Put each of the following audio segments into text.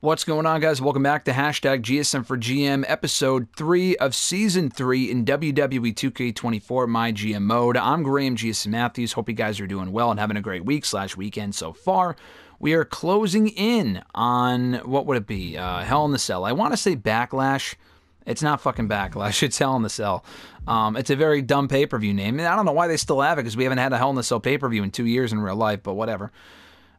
What's going on, guys? Welcome back to hashtag GSM for GM, episode three of season three in WWE 2K24 MyGM mode. I'm Graham GSM Matthews. Hope you guys are doing well and having a great week slash weekend so far. We are closing in on what would it be? Uh, Hell in the Cell. I want to say Backlash. It's not fucking Backlash. It's Hell in the Cell. Um, it's a very dumb pay per view name. And I don't know why they still have it because we haven't had a Hell in the Cell pay per view in two years in real life, but whatever.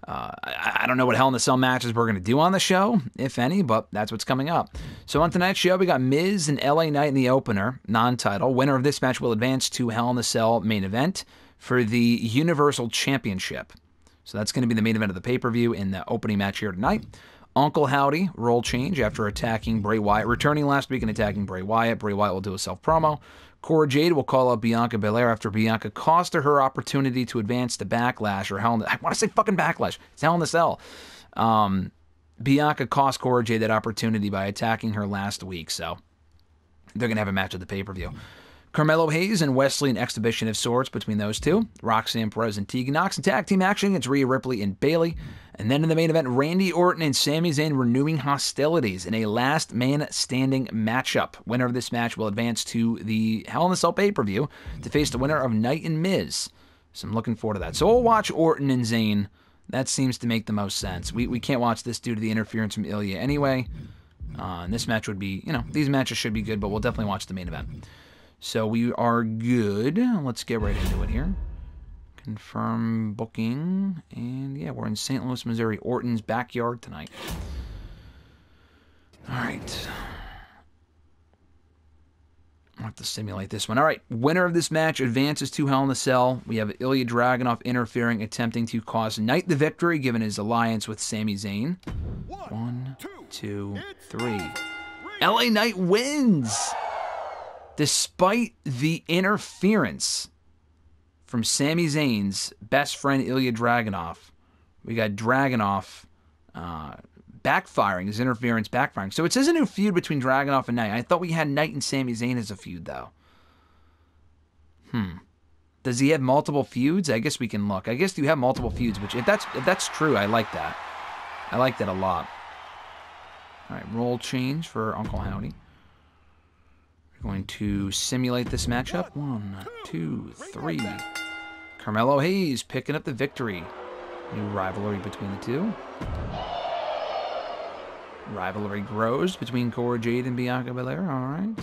Uh, I, I, don't know what Hell in the Cell matches we're going to do on the show, if any, but that's what's coming up. So on tonight's show, we got Miz and LA Knight in the opener, non-title. Winner of this match will advance to Hell in the Cell main event for the Universal Championship. So that's going to be the main event of the pay-per-view in the opening match here tonight. Uncle Howdy, role change after attacking Bray Wyatt, returning last week and attacking Bray Wyatt. Bray Wyatt will do a self promo. Cora Jade will call out Bianca Belair after Bianca cost her her opportunity to advance to Backlash or Hell in the, I want to say fucking Backlash. It's Hell in the Cell. Um, Bianca cost Cora Jade that opportunity by attacking her last week, so they're gonna have a match at the pay per view. Carmelo Hayes and Wes Lee, an exhibition of sorts between those two. Roxanne Perez and Tegan Nox in tag team action against Rhea Ripley and Bayley. And then in the main event, Randy Orton and Sami Zayn renewing hostilities in a last man standing matchup. Winner of this match will advance to the Hell in a Cell pay per view to face the winner of Knight and Miz. So I'm looking forward to that. So we'll watch Orton and Zayn. That seems to make the most sense. We, we can't watch this due to the interference from Ilya anyway. Uh, and this match would be, you know, these matches should be good, but we'll definitely watch the main event. So we are good. Let's get right into it here. Confirm booking. And yeah, we're in St. Louis, Missouri, Orton's backyard tonight. All right. I'll have to simulate this one. All right. Winner of this match advances to Hell in a Cell. We have Ilya Dragunov interfering, attempting to cause Knight the victory, given his alliance with Sami Zayn. One, two, three. LA Knight wins! Despite the interference from Sami Zayn's best friend Ilya Dragunov. We got Dragunov uh, backfiring, his interference backfiring. So it says a new feud between Dragunov and Knight. I thought we had Knight and Sami Zayn as a feud, though. Hmm. Does he have multiple feuds? I guess we can look. I guess you have multiple feuds, which if that's if that's true, I like that. I like that a lot. All right, role change for Uncle Howdy. We're going to simulate this matchup. One, two, three. Carmelo Hayes picking up the victory. New rivalry between the two. Rivalry grows between Cora Jade and Bianca Belair. All right.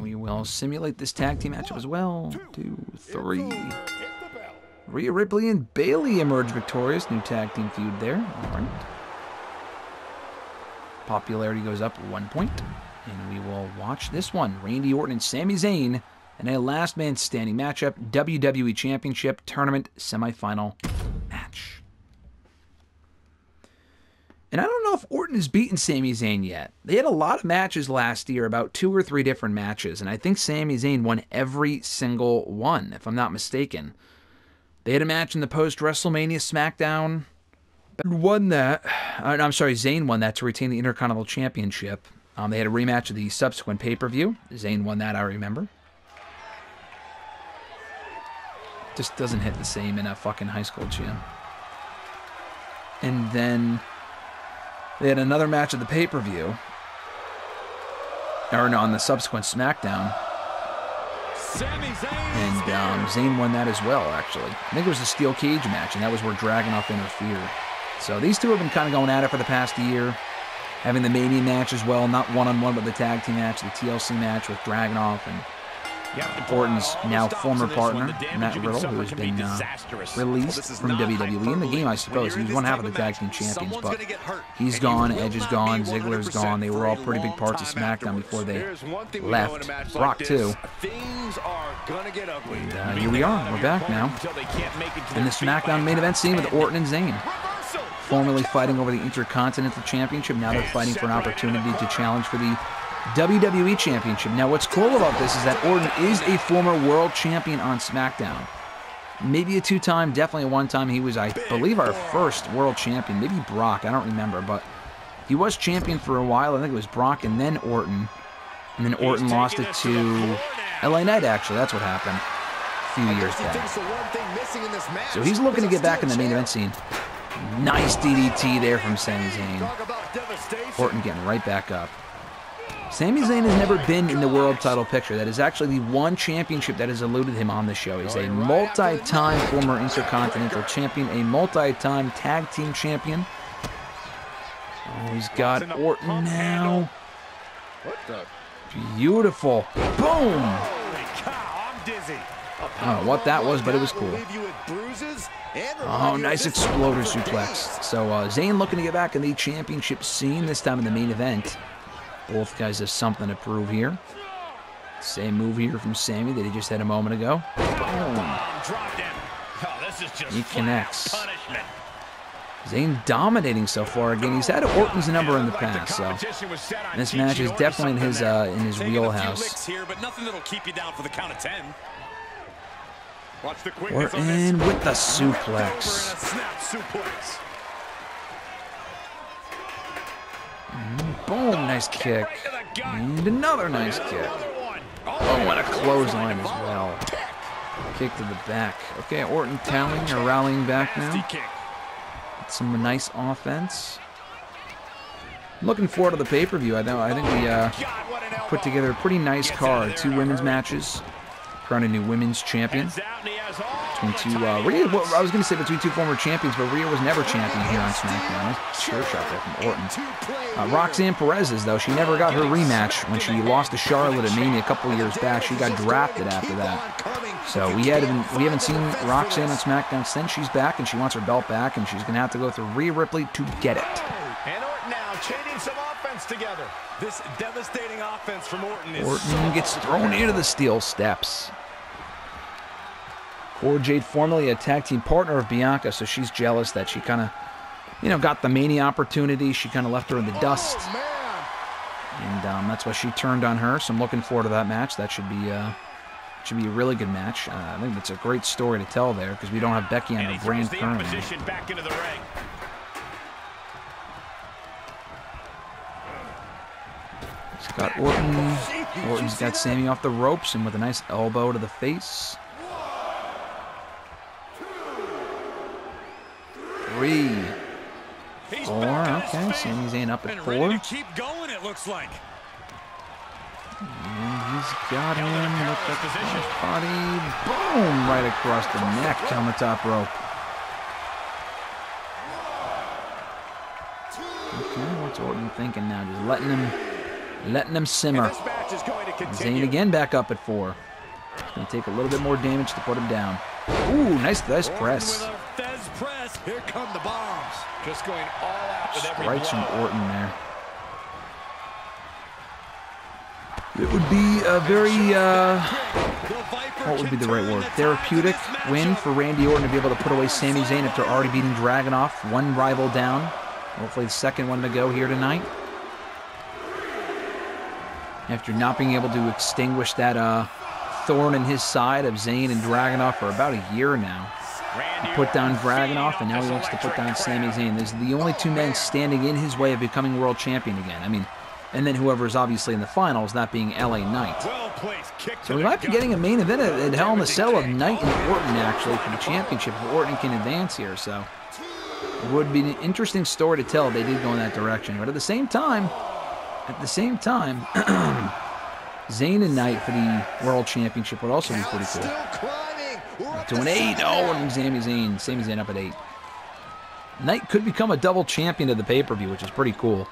We will simulate this tag team matchup as well. Two, three. Rhea Ripley and Bayley emerge victorious. New tag team feud there. All right. Popularity goes up one point. And we will watch this one Randy Orton and Sami Zayn in a last man standing matchup, WWE Championship Tournament semifinal match. And I don't know if Orton has beaten Sami Zayn yet. They had a lot of matches last year, about two or three different matches, and I think Sami Zayn won every single one, if I'm not mistaken. They had a match in the post WrestleMania SmackDown. Won that. Uh, I'm sorry, Zayn won that to retain the Intercontinental Championship. Um, they had a rematch of the subsequent pay per view. Zayn won that, I remember. Just doesn't hit the same in a fucking high school gym. And then they had another match of the pay per view. Or no, on the subsequent SmackDown. And um, Zayn won that as well, actually. I think it was a steel cage match, and that was where Dragunov interfered. So these two have been kind of going at it for the past year having the Mania match as well, not one on one, but the tag team match, the TLC match with Dragunov and yeah, Orton's now former partner, Matt Riddle, who has been uh, released from WWE in the game, I suppose. He was one half of the tag team champions, but he's gone, Edge is gone, Ziggler's gone. They were all pretty big parts of SmackDown before they left. Brock, too. And uh, here we are. We're back now in the SmackDown main event scene with Orton and Zayn formerly fighting over the Intercontinental Championship. Now they're fighting for an opportunity to challenge for the WWE Championship. Now, what's cool about this is that Orton is a former world champion on SmackDown. Maybe a two time, definitely a one time. He was, I believe, our first world champion. Maybe Brock, I don't remember, but he was champion for a while. I think it was Brock and then Orton. And then Orton lost it to LA Knight, actually. That's what happened a few years back. So he's looking to get back in the main event scene. Nice DDT there from Sami Zayn. Orton getting right back up. Sami Zayn has never been in the world title picture. That is actually the one championship that has eluded him on the show. He's a multi-time former Intercontinental Champion, a multi-time tag team champion. Oh, he's got Orton now. Beautiful. Boom! I don't know what that was, but it was cool. Oh, nice exploder suplex. So uh, Zayn looking to get back in the championship scene, this time in the main event. Both guys have something to prove here. Same move here from Sami that he just had a moment ago. Boom. He connects. Zayn dominating so far. Again, he's had Orton's number in the past, so this match is definitely in his uh, in his wheelhouse. Orton with the suplex. Mm, boom, nice kick. And another nice kick. Oh, and a clothesline as well. Kick to the back. Okay, Orton tallying or rallying back now. Some nice offense. Looking forward to the pay-per-view. I know. I think we uh, put together a pretty nice card. Two women's matches. Crown a new women's champion between two. Uh, Rhea, well, I was going to say between two former champions, but Rhea was never champion here on SmackDown. Sure shot there from Orton. Uh, Roxanne Perez's though, she never got her rematch when she lost to Charlotte at Mania a couple years back. She got drafted after that. So we haven't we haven't seen Roxanne on SmackDown since she's back, and she wants her belt back, and she's going to have to go through Rhea Ripley to get it. And Orton now chaining some offense together. This devastating offense from Orton is Orton gets thrown into the steel steps. Or Jade, formerly a tag team partner of Bianca, so she's jealous that she kind of, you know, got the Mania opportunity. She kind of left her in the dust. And um, that's why she turned on her. So I'm looking forward to that match. That should be uh, should be a really good match. Uh, I think it's a great story to tell there because we don't have Becky on the brand currently. Back into the ring. He's got Orton. Orton's got Sami off the ropes and with a nice elbow to the face. Three. Four. Okay, Sami Zayn up at four. Keep going, it looks like. And he's got him with the body. Boom! Right across the neck on the top rope. Okay, what's Orton thinking now? Just letting him, letting him simmer. Zayn again back up at four. It's going to take a little bit more damage to put him down. Ooh, nice, nice press. Press. Here come the bombs. Just going all out with every Strikes from blow. Orton there. It would be a very, uh, what would be the right word? Therapeutic win for Randy Orton to be able to put away Sami Zayn after already beating Dragunov. One rival down. Hopefully the second one to go here tonight. After not being able to extinguish that uh, thorn in his side of Zayn and Dragunov for about a year now. He put down Dragunov, and now he wants to put down Sami Zayn. There's the only two men standing in his way of becoming world champion again. I mean, and then whoever is obviously in the finals, that being LA Knight. So we might be getting a main event at, at Hell in a Cell of Knight and Orton, actually, for the championship. If Orton can advance here, so it would be an interesting story to tell if they did go in that direction. But at the same time, at the same time, Zayn and Knight for the World Championship would also be pretty cool. To an eight. Oh, and Sami Zayn. Sami Zayn up at eight. Knight could become a double champion of the pay-per-view, which is pretty cool.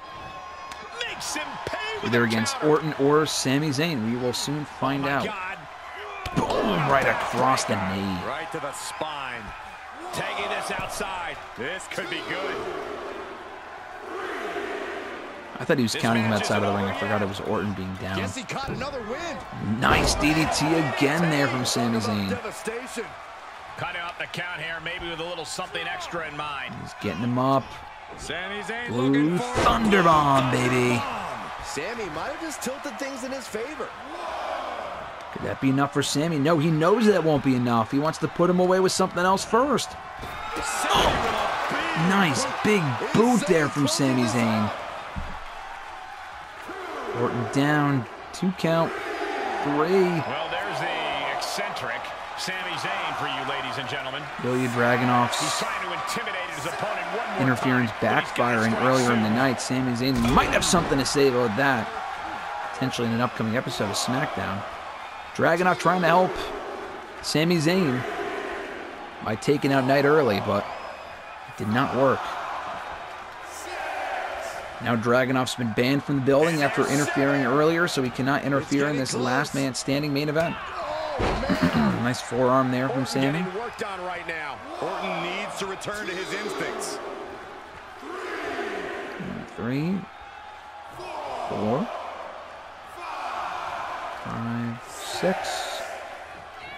Makes him pay Either against counter. Orton or Sami Zayn. We will soon find oh My out. God. Boom! Oh right across the knee. Right to the spine. Taking this outside. This could be good. I thought he was counting him outside of the ring. I forgot it was Orton being down. Guess he caught another win. Nice DDT again there from Sami Zayn. Devastation. Cutting up the count here, maybe with a little something extra in mind. He's getting him up. Sami Zayn Blue looking for a Thunder Bomb, baby. Sami might have just tilted things in his favor. Could that be enough for Sami? No, he knows that won't be enough. He wants to put him away with something else first. Nice big boot there from Sami Zayn. Orton down. Two count. Three. Well, there's the eccentric. Sami Zayn for you, ladies and gentlemen. Ilya He's Dragunov's trying to intimidate his opponent one more interference time, but he's got his backfiring earlier in the night. Sami Zayn might have something to say about that. Potentially in an upcoming episode of SmackDown. Dragunov trying to help Sami Zayn by taking out Knight early, but it did not work. Now Dragunov's been banned from the building after interfering earlier, so he cannot interfere in this last man standing main event. nice forearm there from. Getting worked on right now. Orton needs to return to his instincts. Three, four, five, six,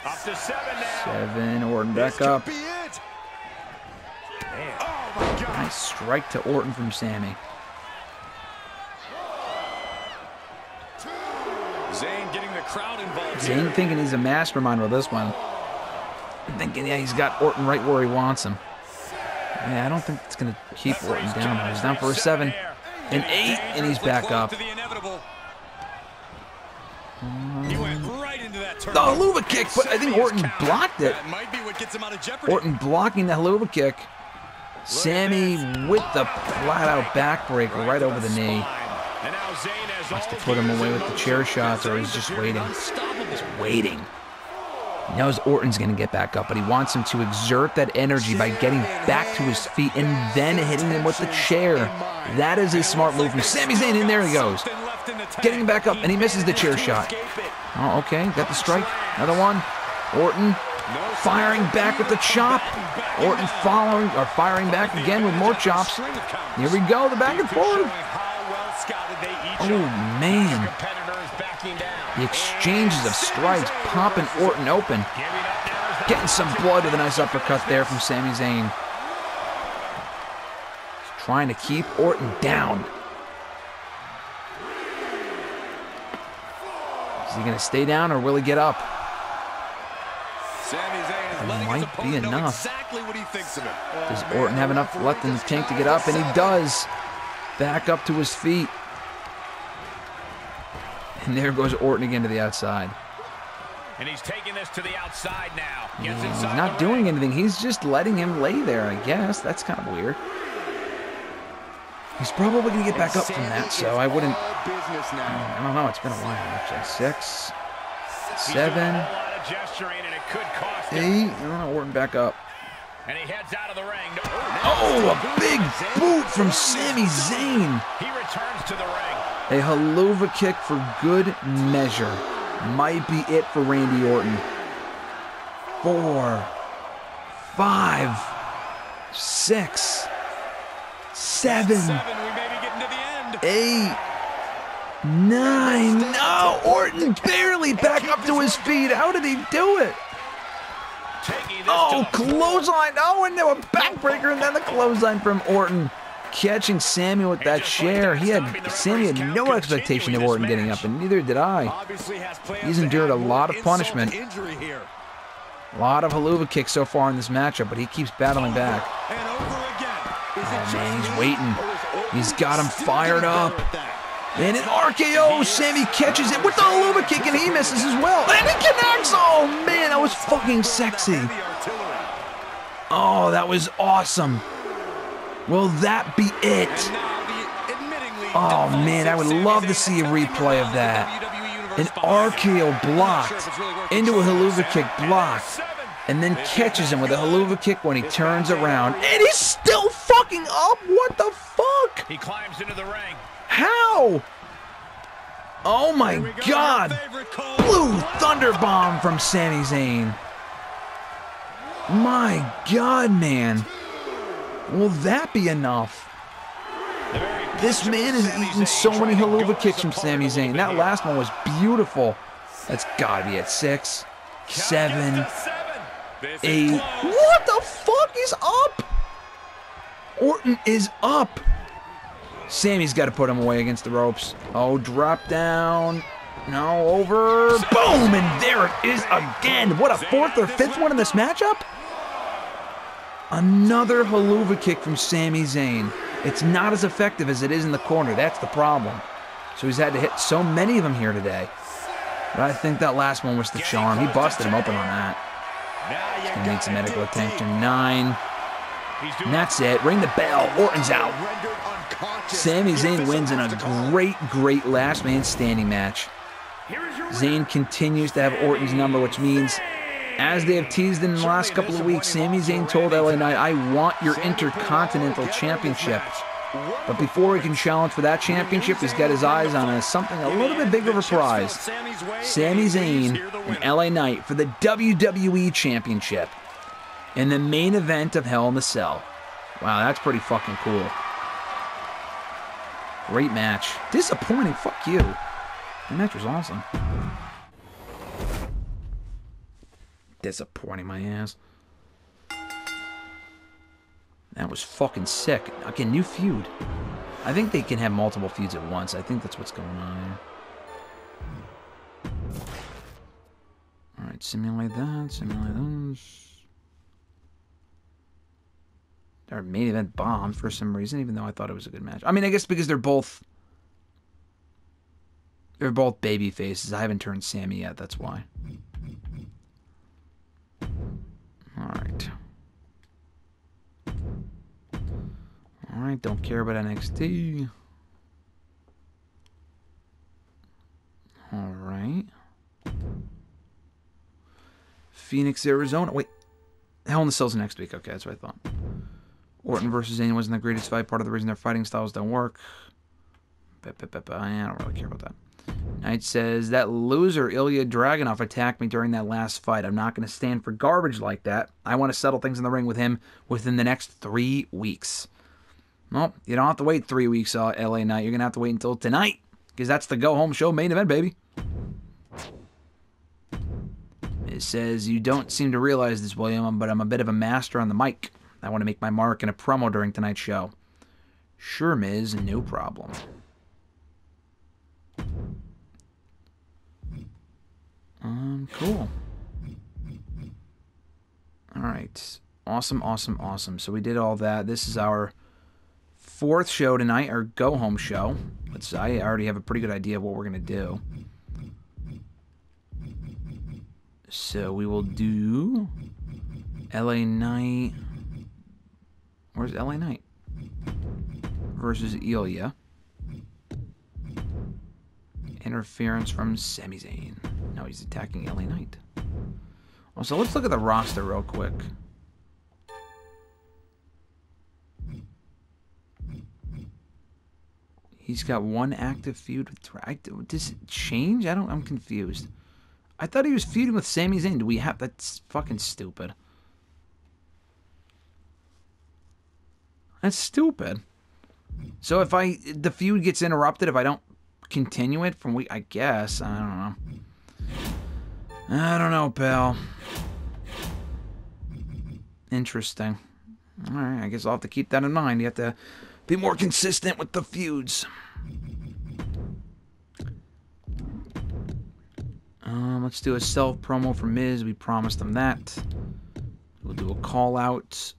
Up to seven now. seven. Orton back up. Oh. Nice strike to Orton from Sami. Zayn getting the crowd involved. Zayn thinking he's a mastermind with this one. Thinking, yeah, he's got Orton right where he wants him. Yeah, I don't think it's going to keep Orton down. He's down for a seven, an eight, and he's back up. The inevitable. He went right into that The turn. Helluva kick, but I think Orton blocked it. That might be what gets him out of jeopardy. Orton blocking the Helluva kick. Sami with the flat-out backbreaker right over the knee. Wants to put him away with the chair shots, or he's just waiting. Just waiting. He knows Orton's going to get back up, but he wants him to exert that energy by getting back to his feet and then hitting him with the chair. That is a smart move from Sami Zayn, and there he goes. Something left in the tank. Getting back up, and he misses the chair shot. Oh, okay, got the strike. Another one. Orton firing back with the chop. Orton following or firing back again with more chops. Here we go, the back and forth. Oh man, the exchanges of strikes popping Orton open. Getting some blood with a nice uppercut there from Sami Zayn. Trying to keep Orton down. Is he going to stay down or will he get up? Sami Zayn is It might be enough. exactly what he thinks of him. Does Orton have enough left in the tank to get up? And he does. Back up to his feet. And there goes Orton again to the outside. And he's taking this to the outside now. Gets He's not doing anything. He's just letting him lay there, I guess. That's kind of weird. He's probably going to get back up from that, so I wouldn't. Business now. I don't know. It's been a while, actually. Six, He's doing seven, a whole lot of gesturing, and it could cost him. eight. I don't know. Orton back up. And he heads out of the ring. Oh, a big boot from Sami Zayn. He returns to the ring. A Helluva kick for good measure. Might be it for Randy Orton. Four, five, six, seven, Seven, we may be getting to the end. eight, nine. No, Orton barely back up to his feet. How did he do it? Oh, to the floor. clothesline. Oh, and then a backbreaker, and then the clothesline from Orton. Catching Sami with that chair. He had Sami had no expectation of Orton getting up, and neither did I. Obviously has plans He's endured a lot of punishment. Injury here. A lot of Helluva kicks so far in this matchup, but he keeps battling back. And over again. Is it Oh man, he's waiting. or is Orton He's got him fired up. And an RKO, Sami catches it with the Helluva kick, and he misses as well. And he connects. Oh man, that was fucking sexy. Oh, that was awesome. Will that be it? Oh man, I would love to see a replay of that. An. RKO blocked into a Helluva kick blocked, and then catches him with a Helluva kick when he turns around, and he's still fucking up. What the fuck? He climbs into the ring. How? Oh my go, God! our favorite call. Blue Thunder Bomb from Sami Zayn. My God, man. Will that be enough? This man has eaten so many Helluva kicks from Sami Zayn. That last one was beautiful. That's gotta be at six, seven, Gets to seven. This is eight. What the fuck is up? Orton is up. Sami's got to put him away against the ropes. Oh, drop down. No, over. Boom! And there it is again. What a fourth or fifth one in this matchup? Another Helluva kick from Sami Zayn. It's not as effective as it is in the corner. That's the problem. So he's had to hit so many of them here today. But I think that last one was the charm. He busted him open on that. He's Gonna need some medical attention. Nine. And that's it. Ring the bell. Orton's out. Sami Zayn wins in a great, great last man standing match. Zayn continues to have Orton's number, which means, as they have teased in the last couple of weeks, Sami Zayn told LA Knight, I want your Intercontinental Championship. But before he can challenge for that championship, he's got his eyes on a, something a little bit bigger of a prize. Sami Zayn and LA Knight for the WWE Championship in the main event of Hell in a Cell. Wow, that's pretty fucking cool. Great match. Disappointing, fuck you. That match was awesome. Disappointing my ass. That was fucking sick. Again, new feud. I think they can have multiple feuds at once. I think that's what's going on here. Alright, simulate that, simulate those. Our main event bombed for some reason, even though I thought it was a good match. I mean, I guess because they're both they're both baby faces. I haven't turned Sami yet, that's why. Alright. Alright, don't care about NXT. Alright. Phoenix, Arizona. Wait. Hell in the Cells next week. Okay, that's what I thought. Orton versus Zayn wasn't the greatest fight. Part of the reason their fighting styles don't work. I don't really care about that. Knight says, That loser Ilya Dragunov attacked me during that last fight. I'm not going to stand for garbage like that. I want to settle things in the ring with him within the next three weeks. Well, you don't have to wait three weeks, uh, LA Knight. You're going to have to wait until tonight because that's the go home show main event, baby. It says, You don't seem to realize this, William, but I'm a bit of a master on the mic. I want to make my mark in a promo during tonight's show. Sure, Miz, no problem. Um, cool. All right. Awesome, awesome, awesome. So we did all that. This is our fourth show tonight, our go home show. Let's I already have a pretty good idea of what we're gonna do. So we will do LA Knight. Where's LA Knight? Versus Ilya. Interference from Sami Zayn. No, he's attacking LA Knight. Oh, so let's look at the roster real quick. He's got one active feud with. I, does it change? I don't. I'm confused. I thought he was feuding with Sami Zayn. Do we have? That's fucking stupid. That's stupid. So if I the feud gets interrupted if I don't continue it from week, I guess I don't know. I don't know, pal. Interesting. All right, I guess I'll have to keep that in mind. You have to be more consistent with the feuds. Um, let's do a self promo for Miz. We promised them that. We'll do a call out.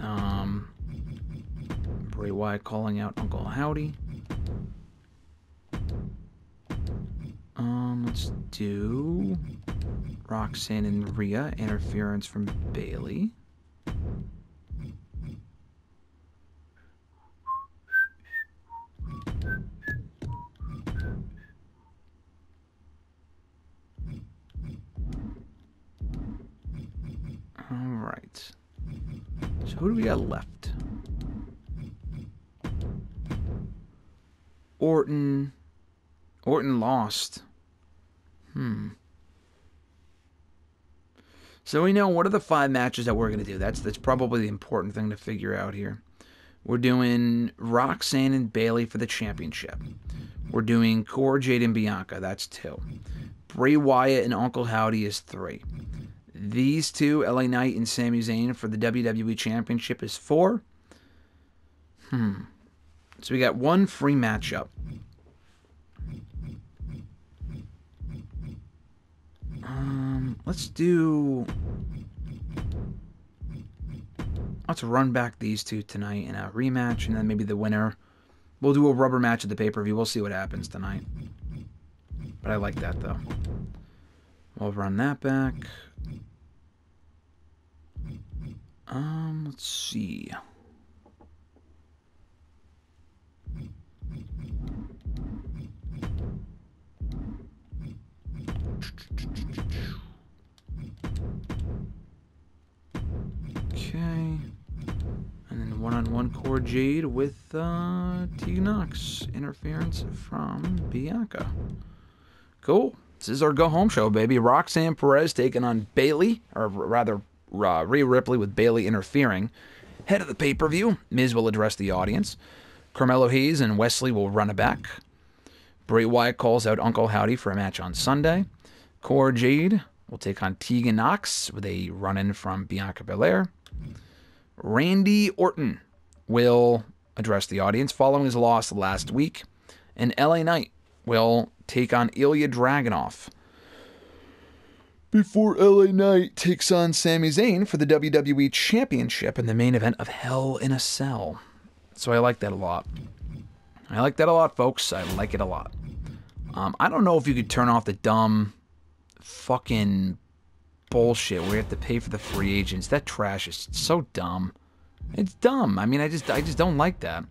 Um, Bray Wyatt calling out Uncle Howdy. Um, let's do Roxanne and Rhea interference from Bayley. So who do we got left? Orton. Orton lost. Hmm. So we know what are the five matches that we're going to do. That's that's probably the important thing to figure out here. We're doing Roxanne and Bayley for the championship. We're doing Cora Jade and Bianca. That's two. Bray Wyatt and Uncle Howdy is three. These two, LA Knight and Sami Zayn for the WWE Championship is four. Hmm. So we got one free matchup. Um, let's do. Let's run back these two tonight in a rematch, and then maybe the winner. We'll do a rubber match at the pay per view. We'll see what happens tonight. But I like that though. We'll run that back. Um, let's see. Okay. And then one-on-one Cora Jade with uh, Tegan Nox. Interference from Bianca. Cool. This is our go home show, baby. Roxanne Perez taking on Bayley, or rather, uh, Rhea Ripley with Bayley interfering. Head of the pay per view, Miz will address the audience. Carmelo Hayes and Wes Lee will run it back. Bray Wyatt calls out Uncle Howdy for a match on Sunday. Cora Jade will take on Tegan Nox with a run in from Bianca Belair. Randy Orton will address the audience following his loss last week. And LA Knight will take on Ilya Dragunov. Before LA Knight takes on Sami Zayn for the WWE Championship in the main event of Hell in a Cell. So I like that a lot. I like that a lot, folks. I like it a lot. Um, I don't know if you could turn off the dumb fucking bullshit where you have to pay for the free agents. That trash is so dumb. It's dumb. I mean, I just I just don't like that.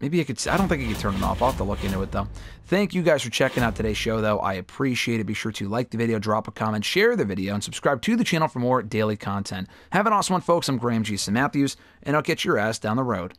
Maybe I could. I don't think I could turn it off. I'll have to look into it though. Thank you guys for checking out today's show, though. I appreciate it. Be sure to like the video, drop a comment, share the video, and subscribe to the channel for more daily content. Have an awesome one, folks. I'm Graham G. Matthews, and I'll get your ass down the road.